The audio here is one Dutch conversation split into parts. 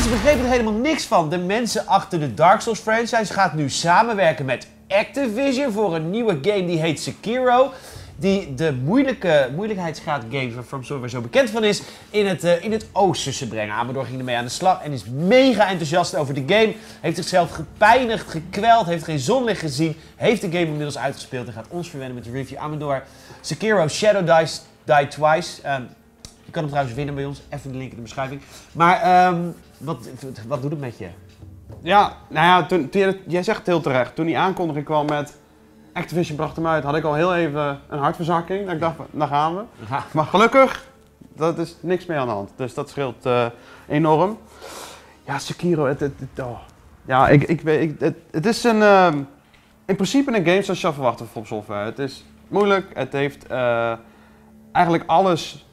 mensen begrepen er helemaal niks van. De mensen achter de Dark Souls franchise gaat nu samenwerken met Activision voor een nieuwe game die heet Sekiro. Die de moeilijke, moeilijkheidsgraad games waar From Software zo bekend van is, in het, uh, in het oosterse brengen. Amador ging ermee aan de slag en is mega enthousiast over de game. Heeft zichzelf gepijnigd, gekweld, heeft geen zonlicht gezien. Heeft de game inmiddels uitgespeeld en gaat ons verwennen met de review. Amador, Sekiro Shadow Dice, Die Twice. Um, je kan hem trouwens winnen bij ons. Even de link in de beschrijving. Maar um, wat, wat doet het met je? Ja, nou ja, toen, toen, jij zegt het heel terecht. Toen die aankondiging kwam met Activision bracht hem uit, had ik al heel even een hartverzakking. ik dacht, daar gaan we. Maar gelukkig, dat is niks meer aan de hand. Dus dat scheelt uh, enorm. Ja, Sekiro, het, het, het oh. Ja, ik, ik, ik, het, het is een, uh, in principe een game zoals je verwacht van Software. Het is moeilijk, het heeft uh, eigenlijk alles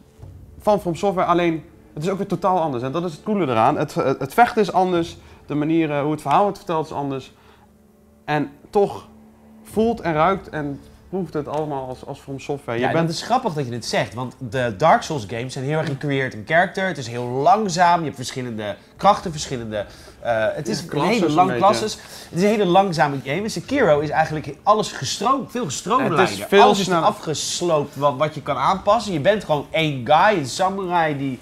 van From Software, alleen het is ook weer totaal anders. En dat is het coole eraan. Het, het, het vechten is anders, de manier hoe het verhaal wordt verteld is anders. En toch voelt en ruikt en proeft het allemaal als, als From Software. Je ja, bent... Het is grappig dat je dit zegt, want de Dark Souls games zijn heel erg gecreëerd in character. Het is heel langzaam, je hebt verschillende krachten, verschillende... Uh, het is een hele lange klasses. Het is een hele langzame game. En Sekiro is eigenlijk alles gestroomd, veel gestroomlijnder. Het is veel alles is afgesloopt wat, wat je kan aanpassen. Je bent gewoon één guy, een samurai die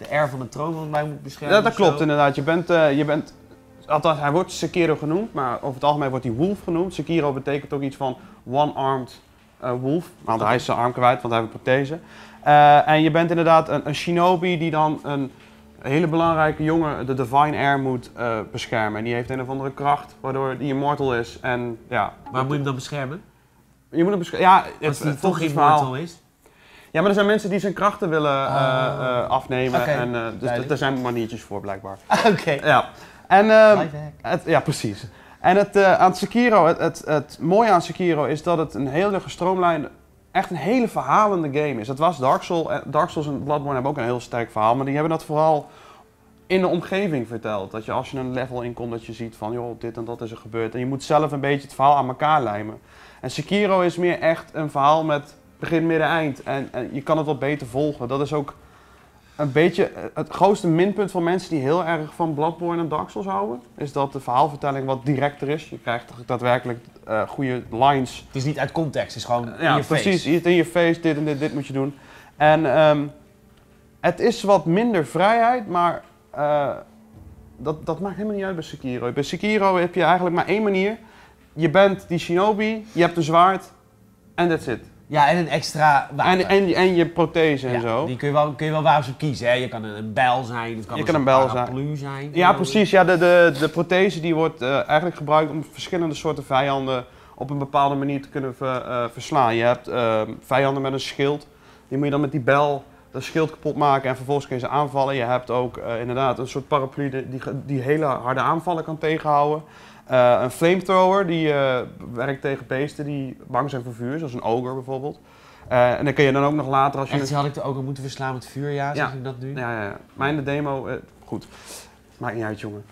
de air van de troon van mij moet beschermen. Ja, dat klopt inderdaad. Je bent, uh, je bent althans, hij wordt Sekiro genoemd, maar over het algemeen wordt hij Wolf genoemd. Sekiro betekent ook iets van one-armed uh, wolf. Want hij is zijn arm kwijt, want hij heeft een prothese. Uh, en je bent inderdaad een, een, shinobi die dan een hele belangrijke jongen, de Divine Air, moet uh, beschermen. En die heeft een of andere kracht, waardoor die immortal is. En, ja, maar moet je hem dan beschermen? Je moet hem beschermen. Ja, het, het toch immortal is? Ja, maar er zijn mensen die zijn krachten willen uh, afnemen. Okay, en, dus er zijn maniertjes voor, blijkbaar. Oké. Ja. En, het, ja, precies. En het, aan Sekiro, het, het, het, mooie aan Sekiro is dat het een hele gestroomlijnde, echt een hele verhalende game is. Het was Dark Souls, eh, Dark Souls en Bloodborne hebben ook een heel sterk verhaal, maar die hebben dat vooral in de omgeving verteld. Dat je als je een level in komt, dat je ziet van, joh, dit en dat is er gebeurd. En je moet zelf een beetje het verhaal aan elkaar lijmen. En Sekiro is meer echt een verhaal met begin, midden, eind. En, en je kan het wat beter volgen. Dat is ook een beetje eh, het grootste minpunt van mensen die heel erg van Bloodborne en Dark Souls houden, is dat de verhaalvertelling wat directer is. Je krijgt daadwerkelijk uh, goede lines. Het is niet uit context, het is gewoon in ja, je face. precies. In je face, dit en dit, dit moet je doen. En um, het is wat minder vrijheid, maar uh, dat, dat maakt helemaal niet uit bij Sekiro. Bij Sekiro heb je eigenlijk maar één manier. Je bent die shinobi, je hebt een zwaard en that's it. Ja, en een extra wapen. En, en, en je prothese en zo. Die kun je wel, kun je wel op kiezen. Hè? Je kan een, bijl zijn, het kan, je kan een, bijl zijn. zijn. Ja, precies. Ja, de, de, de prothese die wordt uh, eigenlijk gebruikt om verschillende soorten vijanden op een bepaalde manier te kunnen ver, uh, verslaan. Je hebt uh, vijanden met een schild. Die moet je dan met die bijl dat schild kapot maken en vervolgens kun je ze aanvallen. Je hebt ook inderdaad een soort paraplu die, die hele harde aanvallen kan tegenhouden. Uh, een flamethrower die uh, werkt tegen beesten die bang zijn voor vuur, zoals een ogre bijvoorbeeld. En dan kun je dan ook nog later als je... Echt, had ik de ogre moeten verslaan met vuur, ja, zeg ik dat nu? Ja, ja, ja. Maar in de demo, goed. Maakt niet uit, jongen.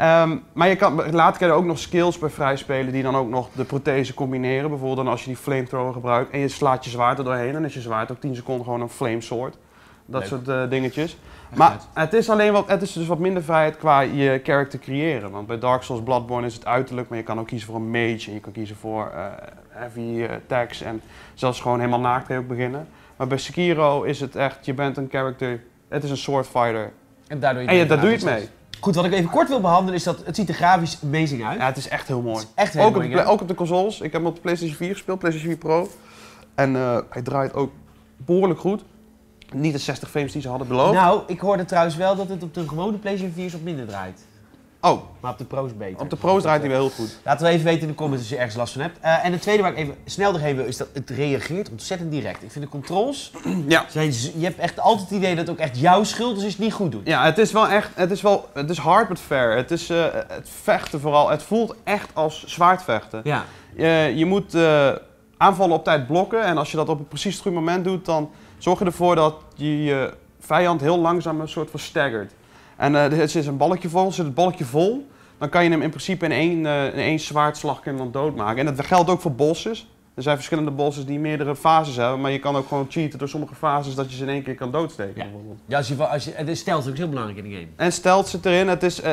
Um, maar je kan, later kun je ook nog skills bij vrij spelen die dan ook nog de prothese combineren. Bijvoorbeeld dan als je die flamethrower gebruikt en je slaat je zwaard er doorheen, dan is je zwaard ook 10 seconden gewoon een flame sword. Dat soort uh, dingetjes. Maar het is alleen wat, het is dus wat minder vrijheid qua je character creëren. Want bij Dark Souls Bloodborne is het uiterlijk, maar je kan ook kiezen voor een mage en je kan kiezen voor uh, heavy uh, attacks en zelfs gewoon helemaal naakt ook beginnen. Maar bij Sekiro is het echt, je bent een character, het is een sword fighter. En daar doe je, en je, daar doe je het mee. Goed, wat ik even kort wil behandelen is dat het ziet er grafisch amazing uit. Ja, het is echt heel mooi. echt heel ook mooi. Op, ook op de consoles. Ik heb hem op de PlayStation 4 gespeeld, PlayStation 4 Pro. En hij draait ook behoorlijk goed. Niet de 60 frames die ze hadden beloofd. Nou, ik hoorde trouwens wel dat het op de gewone PlayStation 4 op minder draait. Oh. Maar op de Pro's beter. Op de Pro's draait hij wel heel goed. Laten we even weten in de comments als je ergens last van hebt. Uh, en het tweede waar ik even snel doorheen wil, is dat het reageert ontzettend direct. Ik vind de controls, ja. Zijn, je hebt echt altijd het idee dat het ook echt jouw schuld is als je het niet goed doet. Ja, het is wel echt, het is wel, het is hard but fair. Het is uh, het vechten vooral, het voelt echt als zwaardvechten. Ja. Je, je moet uh, aanvallen op tijd blokken en als je dat op een precies het goede moment doet, dan zorg je ervoor dat je je vijand heel langzaam een soort van staggert. En uh, er is een balkje vol, zit het balkje vol, dan kan je hem in principe in één, uh, in één zwaardslag kunnen doodmaken. En dat geldt ook voor bosses. Er zijn verschillende bosses die meerdere fases hebben, maar je kan ook gewoon cheaten door sommige fases dat je ze in één keer kan doodsteken. Ja. bijvoorbeeld. Ja, als je, als je, is ook heel belangrijk in de game. En stelt zit erin, het is, eh,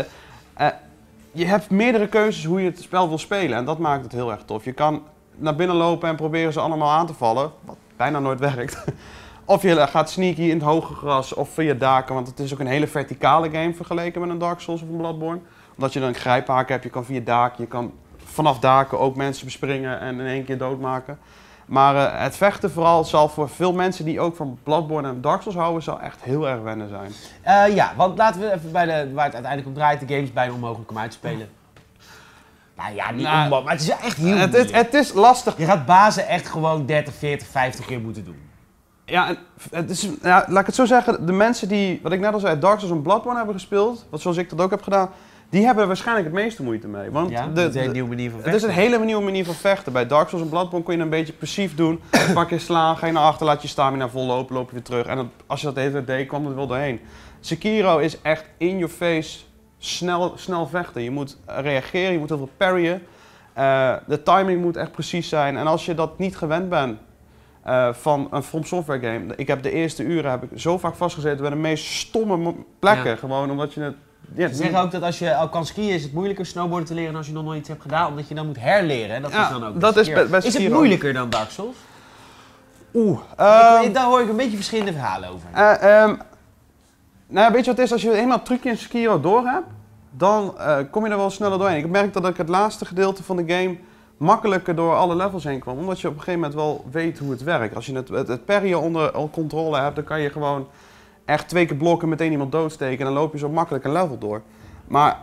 je hebt meerdere keuzes hoe je het spel wil spelen en dat maakt het heel erg tof. Je kan naar binnen lopen en proberen ze allemaal aan te vallen, wat bijna nooit werkt. Of je gaat sneaky in het hoge gras of via daken, want het is ook een hele verticale game vergeleken met een Dark Souls of een Bloodborne. Omdat je dan een grijphaak hebt, je kan via daken, je kan vanaf daken ook mensen bespringen en in één keer doodmaken. Maar eh, het vechten vooral zal voor veel mensen die ook van Bloodborne en Dark Souls houden, zal echt heel erg wennen zijn. Eh, ja, want laten we even bij de, waar het uiteindelijk om draait. De game is bijna onmogelijk om uit te spelen. Nou ja, niet Nou, onmogelijk, maar het is echt heel Het, het, het is lastig. Je gaat bazen echt gewoon 30, 40, 50 keer moeten doen. Ja, het is, ja, laat ik het zo zeggen, de mensen die, wat ik net al zei, Dark Souls en Bloodborne hebben gespeeld, wat zoals ik dat ook heb gedaan, die hebben er waarschijnlijk het meeste moeite mee. Want Ja, de, dat is een de- nieuwe manier van het is een hele nieuwe manier van vechten. Bij Dark Souls en Bloodborne kun je een beetje passief doen. Paar keer slaan, ga je naar achter, laat je stamina vol lopen, loop je weer terug. En dat- als je dat de hele tijd deed, kwam het wel doorheen. Sekiro is echt in your face, snel, snel vechten. Je moet reageren, je moet heel veel parryen. Eh, de timing moet echt precies zijn. En als je dat niet gewend bent eh, van een From Software game. Ik heb de eerste uren heb ik zo vaak vastgezeten bij de meest stomme plekken. Ja. Gewoon omdat je het... Ja, Ze zeggen ook dat als je al kan skiën is het moeilijker snowboarden te leren dan als je nog nooit iets hebt gedaan. Omdat je dan moet herleren. En dat Ja, is dan ook dat is het moeilijker dan Dark Souls? Oeh. Ik- ehm, daar hoor ik een beetje verschillende verhalen over. Eh, ehm, nou ja, weet je wat het is? Als je eenmaal het trucje in Sekiro door hebt, dan eh, kom je er wel sneller doorheen. Ik gemerkt dat ik het laatste gedeelte van de game makkelijker door alle levels heen kwam. Omdat je op een gegeven moment wel weet hoe het werkt. Als je het, het, het parryen onder al controle hebt, dan kan je gewoon echt twee keer blokken, meteen iemand doodsteken. En dan loop je zo makkelijk een level door. Maar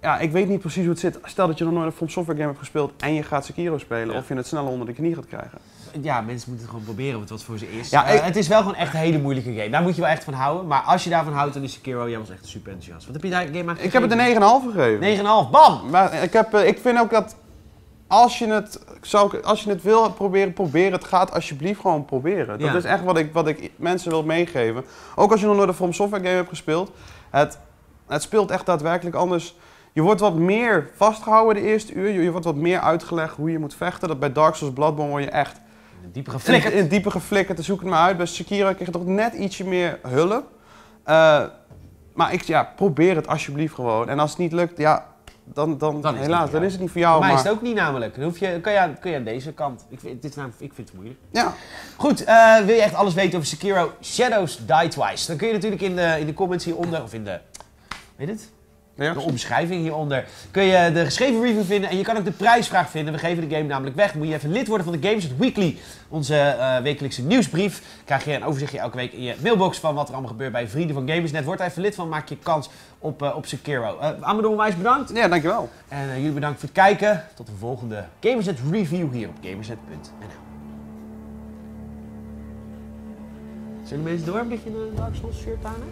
ja, ik weet niet precies hoe het zit. Stel dat je nog nooit een From Software game hebt gespeeld en je gaat Sekiro spelen. Ja. Of je het sneller onder de knie gaat krijgen. Ja, mensen moeten het gewoon proberen wat wat voor ze is. Ja, Eh, het is wel gewoon echt een hele moeilijke game. Daar moet je wel echt van houden. Maar als je daarvan houdt, dan is Sekiro, jij was echt super enthousiast. Wat heb je daar game eigenlijk Ik heb het een 9,5 gegeven. 9,5. Bam! Maar ik, heb, eh, ik vind ook dat als je het, zou, ik- als je het wil proberen, probeer het. Gaat alsjeblieft gewoon proberen. Dat Ja. is echt wat ik, wat ik mensen wil meegeven. Ook als je nog nooit een From Software game hebt gespeeld. Het, het speelt echt daadwerkelijk anders. Je wordt wat meer vastgehouden de eerste uur. Je, je wordt wat meer uitgelegd hoe je moet vechten. Dat bij Dark Souls Bloodborne word je echt Diepe in, geflikkerd. in het diepe geflikkerd. Te zoeken maar uit. Bij Sekiro krijg je toch net ietsje meer hulp. Eh, maar ik, ja, probeer het alsjeblieft gewoon. En als het niet lukt, ja, dan, dan, Dan is het niet helaas, voor dan jou. is het niet voor jou. Voor mij is maar- het ook niet namelijk. Dan hoef je, kan, je, aan- kan je aan deze kant. Ik vind, dit is namelijk- ik vind het moeilijk. Ja, Goed, eh, wil je echt alles weten over Sekiro Shadows Die Twice? Dan kun je natuurlijk in de, in de comments hieronder, of in de, weet het? Ja. De omschrijving hieronder kun je de geschreven review vinden en je kan ook de prijsvraag vinden. We geven de game namelijk weg. Moet je even lid worden van de Games Weekly, onze eh, wekelijkse nieuwsbrief. Krijg je een overzichtje elke week in je mailbox van wat er allemaal gebeurt bij vrienden van Gamersnet. Word daar even lid van, maak je kans op, eh op Sekiro. Uh, Amador, onwijs bedankt. ja, dankjewel. En jullie bedankt voor het kijken. Tot de volgende Gamersnet review hier op gamersnet.nl. Zullen mensen door een beetje een Dark Souls shirt aan?